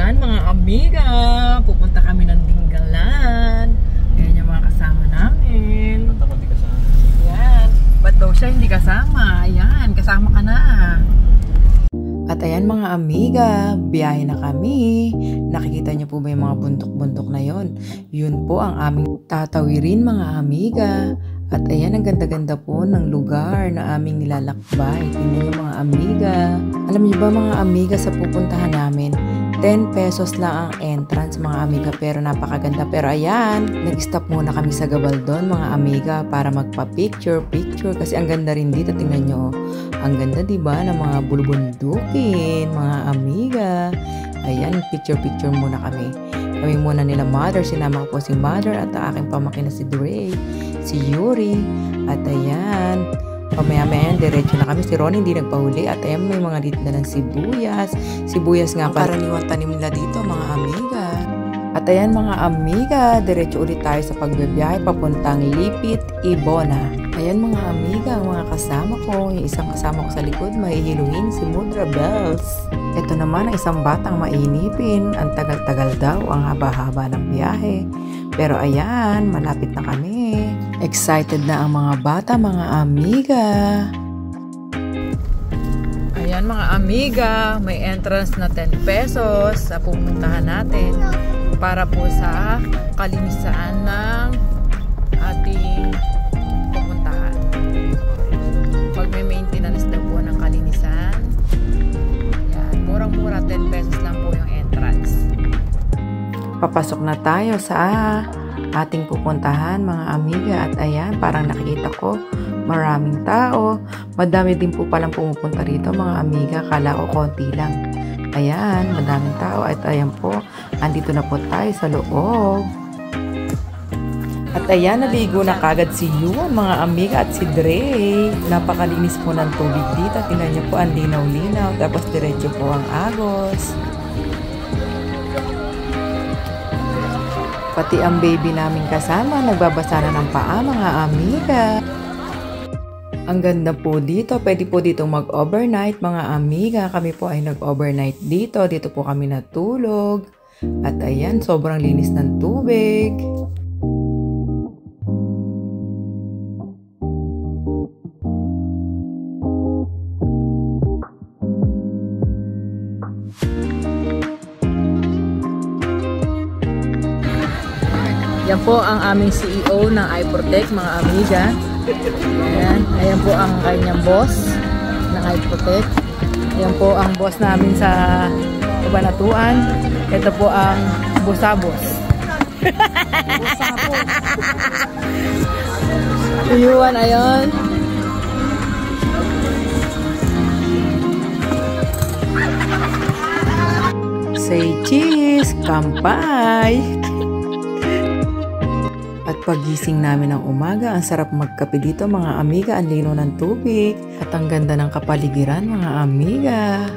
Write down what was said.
Ayan mga amiga, pupunta kami ng Dinggalan. Ayan yung mga kasama namin. Ba't ako kasama? Ayan. Ba't daw siya hindi kasama? Ayan, kasama ka na. At ayan mga amiga, biyahe na kami. Nakikita niyo po ba yung mga buntok-buntok na yon? Yun po ang aming tatawirin mga amiga. At ayan, ang ganda-ganda po ng lugar na aming nilalakbay. Tingnan niyo mga amiga. Alam niyo ba mga amiga sa pupuntahan namin? 10 pesos lang ang entrance mga amiga pero napakaganda. Pero ayan, nag-stop muna kami sa Gabaldon mga amiga para magpa-picture, picture kasi ang ganda rin dito. Tingnan nyo, ang ganda 'di ba ng mga bulubundukin, mga amiga. Ayan, picture-picture muna kami. Kami muna nila mother, sinama ko po si mother at ang aking pamakin na si Dre, si Yuri. At ayan, Pamaya-maya diretso na kami. Si Ron hindi nagpahuli at ayan may mga dito na ng sibuyas. Sibuyas nga karaniwang tanim nila dito mga amiga. At ayan mga amiga, diretso ulit tayo sa pagbibiyahe papuntang Lipit, Ibona. Ayan mga amiga, ang mga kasama ko. Yung isang kasama ko sa likod, mahihiluhin si Mudra Bells. Ito naman ang isang batang mainipin. Ang tagal-tagal daw, ang haba-haba ng biyahe. Pero ayan, malapit na kami. Excited na ang mga bata, mga amiga. Ayan mga amiga, may entrance na 10 pesos sa pupuntahan natin para po sa kalinisan ng ating pupuntahan. Pag may maintenance daw po ng kalinisan, yan, murang-mura 10 pesos lang po yung entrance. Papasok na tayo sa ating pupuntahan mga amiga. At ayan parang nakikita ko maraming tao. Madami din po palang pumupunta rito mga amiga. Kala ko konti lang. Ayan madaming tao. At ayan po andito na po tayo sa loob. At ayan naligo na kagad si Yuan mga amiga. At si Dre napakalinis po ng tubig dito. Tingnan niyo po ang linaw-linaw. Tapos diretso po ang agos Pati ang baby namin kasama, nagbabasa na ng paa mga amiga. Ang ganda po dito, pwede po dito mag-overnight mga amiga. Kami po ay nag-overnight dito, dito po kami natulog. At ayan, sobrang linis ng tubig. Yan po ang aming CEO ng iProtect, mga amiga. Ayan, ayan po ang kanyang boss ng iProtect. Ayan po ang boss namin sa Kabanatuan. Ito po ang Busabos. Busabos. Tuyuan, ayon. Say cheese! Kampay! At pagising namin ng umaga, ang sarap magkape dito mga amiga, ang lino ng tubig at ang ganda ng kapaligiran mga amiga.